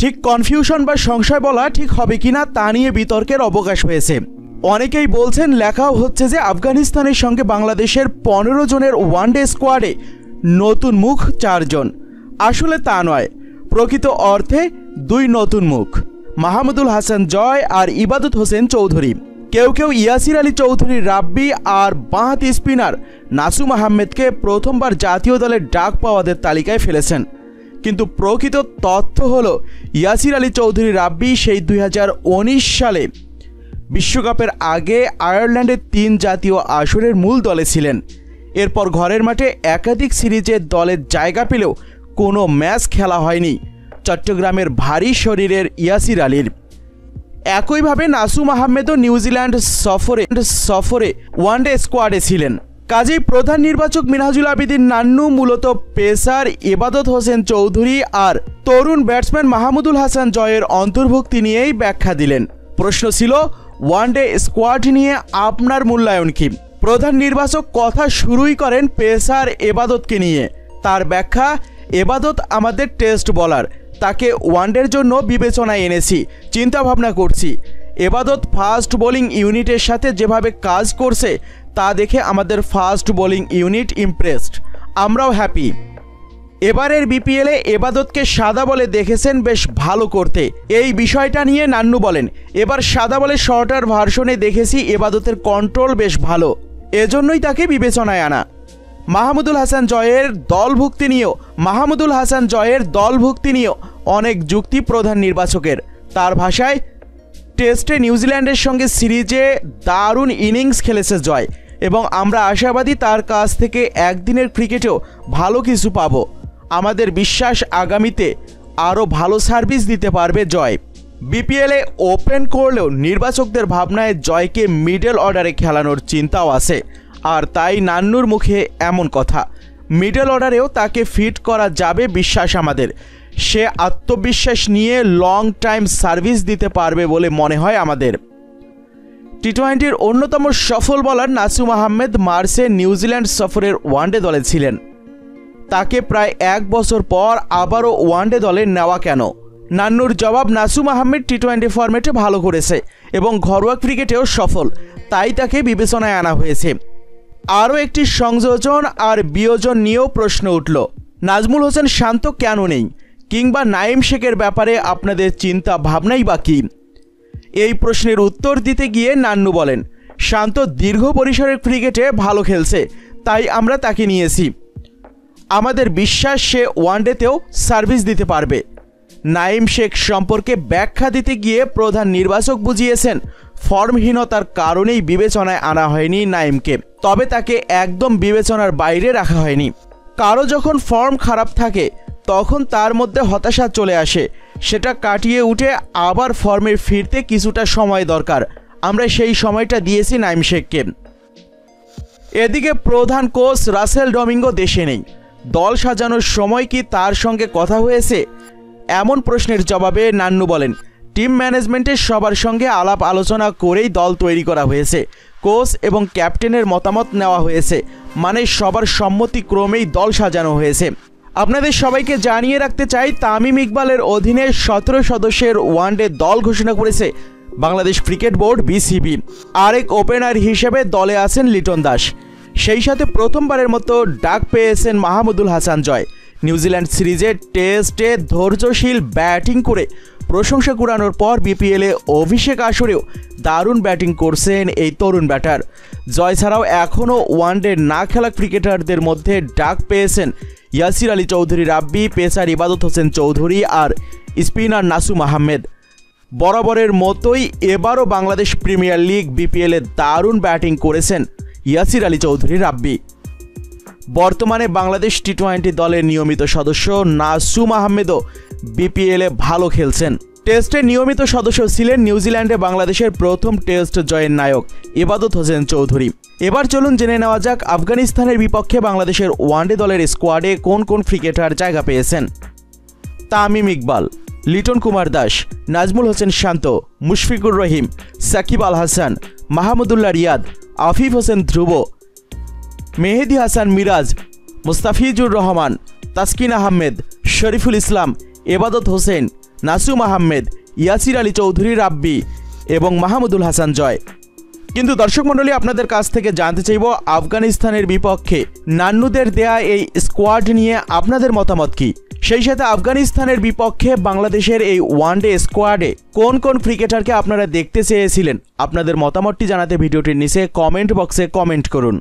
ঠিক কনফিউশন বা সংশয় বলা ঠিক হবে কিনা তা নিয়ে বিতর্কের অবকাশ হয়েছে। অনেকেই বলছেন, লেখাও হচ্ছে যে আফগানিস্তানের সঙ্গে বাংলাদেশের পনেরো জনের ওয়ানডে স্কোয়াডে নতুন মুখ চারজন আসলে তা নয়। প্রকৃত অর্থে দুই নতুন মুখ। মাহমুদুল হাসান জয় আর ইবাদত হোসেন চৌধুরী। কেউ কেউ ইয়াসির আলী চৌধুরী রাব্বি আর বাঁহাতি স্পিনার নাসুম আহমেদকে প্রথমবার জাতীয় দলের ডাক পাওয়াদের তালিকায় ফেলেছেন। কিন্তু প্রকৃত তথ্য হল, ইয়াসির আলী চৌধুরী রাব্বি সেই দুই হাজার উনিশ সালে বিশ্বকাপের আগে আয়ারল্যান্ডের তিন জাতীয় আসরের মূল দলে ছিলেন। এরপর ঘরের মাঠে একাধিক সিরিজে দলের জায়গা পেলেও কোনো ম্যাচ খেলা হয়নি। চট্টগ্রামের ভারী শরীরের ইয়াসির আলীর। একইভাবে নাসুম আহমেদও নিউজিল্যান্ড সফরে সফরে ওয়ানডে স্কোয়াডে ছিলেন। কাজেই প্রধান নির্বাচক মিনহাজুল আবিদিন নান্নু, মূলত পেসার ইবাদত হোসেন চৌধুরী আর তরুণ ব্যাটসম্যান মাহমুদুল হাসান জয়ের অন্তর্ভুক্তি নিয়েই ব্যাখ্যা দিলেন। প্রশ্ন ছিল, ওয়ানডে স্কোয়াড নিয়ে আপনার মূল্যায়ন কি? প্রধান নির্বাচক কথা শুরুই করেন পেসার এবাদতকে নিয়ে। তার ব্যাখ্যা এবাদত আমাদের টেস্ট বলার, তাকে ওয়ানডের জন্য বিবেচনায় এনেছি চিন্তা ভাবনা করছি। এবাদত ফাস্ট বোলিং ইউনিটের সাথে যেভাবে কাজ করছে, তা দেখে আমাদের ফাস্ট বোলিং ইউনিট ইমপ্রেসড। আমরাও হ্যাপি। এবারের বিপিএলে এবাদতকে সাদা বলে দেখেছেন বেশ ভালো করতে। এই বিষয়টা নিয়ে নান্নু বলেন, এবার সাদা বলে শর্টার ভার্সনে দেখেছি এবাদতের কন্ট্রোল বেশ ভালো। এজন্যই তাকে বিবেচনায় আনা। মাহমুদুল হাসান জয়ের দলভুক্তি নিয়েও, মাহমুদুল হাসান জয়ের দলভুক্তি নিয়েও অনেক যুক্তি প্রধান নির্বাচকের। তার ভাষায় টেস্টে নিউজিল্যান্ডের সঙ্গে সিরিজে দারুণ ইনিংস খেলেছে জয়। এবং আমরা আশাবাদী তার কাছ থেকে একদিনের ক্রিকেটেও ভালো কিছু পাব। আমাদের বিশ্বাস আগামীতে আরও ভালো সার্ভিস দিতে পারবে জয়। বিপিএলে ওপেন করলেও নির্বাচকদের ভাবনায় জয়কে মিডল অর্ডারে খেলানোর চিন্তাও আছে। আর তাই নান্নুর মুখে এমন কথা। মিডল অর্ডারেও তাকে ফিট করা যাবে বিশ্বাস আমাদের। সে আত্মবিশ্বাস নিয়ে লং টাইম সার্ভিস দিতে পারবে বলে মনে হয় আমাদের। টি টোয়েন্টির অন্যতম সফল বলার নাসুম আহমেদ মার্সে নিউজিল্যান্ড সফরের ওয়ানডে দলে ছিলেন। তাকে প্রায় এক বছর পর আবারও ওয়ানডে দলে নেওয়া কেন? নান্নুর জবাব নাসুম আহমেদ টি টোয়েন্টি ফরম্যাটে ভালো করেছে এবং ঘরোয়া ক্রিকেটেও সফল, তাই তাকে বিবেচনায় আনা হয়েছে। আরও একটি সংযোজন আর বিয়োজন নিয়েও প্রশ্ন উঠল। নাজমুল হোসেন শান্ত কেন নেই? কিংবা নাইম শেখের ব্যাপারে আপনাদের চিন্তা ভাবনাই বা কী? এই প্রশ্নের উত্তর দিতে গিয়ে নান্নু বলেন, শান্ত দীর্ঘ পরিসরের ক্রিকেটে ভালো খেলছে, তাই আমরা তাকে নিয়েছি। আমাদের বিশ্বাস সে ওয়ানডেতেও সার্ভিস দিতে পারবে। নাইম শেখ সম্পর্কে ব্যাখ্যা দিতে গিয়ে প্রধান নির্বাচক বুঝিয়েছেন, ফর্মহীনতার কারণেই বিবেচনায় আনা হয়নি নাইমকে। তবে তাকে একদম বিবেচনার বাইরে রাখা হয়নি। কারও যখন ফর্ম খারাপ থাকে তখন তার মধ্যে হতাশা চলে আসে। সেটা কাটিয়ে উঠে আবার ফর্মে ফিরতে কিছুটা সময় দরকার। আমরা সেই সময়টা দিয়েছি নাইম শেখকে। এদিকে প্রধান কোচ রাসেল ডমিঙ্গো দেশে নেই। দল সাজানোর সময় কি তার সঙ্গে কথা হয়েছে? এমন প্রশ্নের জবাবে নান্নু বলেন, টিম ম্যানেজমেন্টের সবার সঙ্গে আলাপ আলোচনা করেই দল তৈরি করা হয়েছে। কোচ এবং ক্যাপ্টেনের মতামত নেওয়া হয়েছে। মানে সবার সম্মতিক্রমেই দল সাজানো হয়েছে। আপনাদের সবাইকে জানিয়ে রাখতে চাই, তামিম ইকবালের অধীনে সতেরো সদস্যের ওয়ানডে দল ঘোষণা করেছে বাংলাদেশ ক্রিকেট বোর্ড, বিসিবি। আরেক ওপেনার হিসেবে দলে আছেন লিটন দাস। সেই সাথে প্রথমবারের মতো ডাক পেয়েছেন মাহমুদুল হাসান জয়। নিউজিল্যান্ড সিরিজে টেস্টে ধৈর্যশীল ব্যাটিং করে প্রশংসা কুড়ানোর পর বিপিএলে অভিষেক আসরেও দারুণ ব্যাটিং করছেন এই তরুণ ব্যাটার। জয় ছাড়াও এখনও ওয়ানডে না খেলা ক্রিকেটারদের মধ্যে ডাক পেয়েছেন ইয়াসির আলী চৌধুরী, রাব্বি, পেসার ইবাদত হোসেন চৌধুরী আর স্পিনার নাসুম আহমেদ। বরাবরের মতোই এবারও বাংলাদেশ প্রিমিয়ার লিগ বিপিএলে দারুণ ব্যাটিং করেছেন ইয়াসির আলী চৌধুরী, রাব্বি। বর্তমানে বাংলাদেশ টি টোয়েন্টি দলের নিয়মিত সদস্য নাসুম আহমেদও বিপিএলে ভালো খেলছেন। টেস্টের নিয়মিত সদস্য ছিলেন নিউজিল্যান্ডে বাংলাদেশের প্রথম টেস্ট জয়ের নায়ক এবাদত হোসেন চৌধুরী। এবার চলুন জেনে নেওয়া যাক আফগানিস্তানের বিপক্ষে বাংলাদেশের ওয়ানডে দলের স্কোয়াডে কোন কোন ক্রিকেটার জায়গা পেয়েছেন। তামিম ইকবাল, লিটন কুমার দাস, নাজমুল হোসেন শান্ত, মুশফিকুর রহিম, সাকিব আল হাসান, মাহমুদুল্লাহ রিয়াদ, আফিফ হোসেন ধ্রুব, মেহেদি হাসান মিরাজ, মুস্তাফিজুর রহমান, তাসকিন আহমেদ, শরীফুল ইসলাম, এবাদত হোসেন নাসুম আহমেদ, ইয়াসির আলী চৌধুরী রাব্বি এবং মাহমুদুল হাসান জয়। কিন্তু দর্শক মণ্ডলী, আপনাদের কাছ থেকে জানতে চাইব আফগানিস্তানের বিপক্ষে নান্নুদের দেয়া এই স্কোয়াড নিয়ে আপনাদের মতামত কি? সেই সাথে আফগানিস্তানের বিপক্ষে বাংলাদেশের এই ওয়ানডে স্কোয়াডে কোন কোন ক্রিকেটারকে আপনারা দেখতে চেয়েছিলেন? আপনাদের মতামতটি জানাতে ভিডিওটির নিচে কমেন্ট বক্সে কমেন্ট করুন।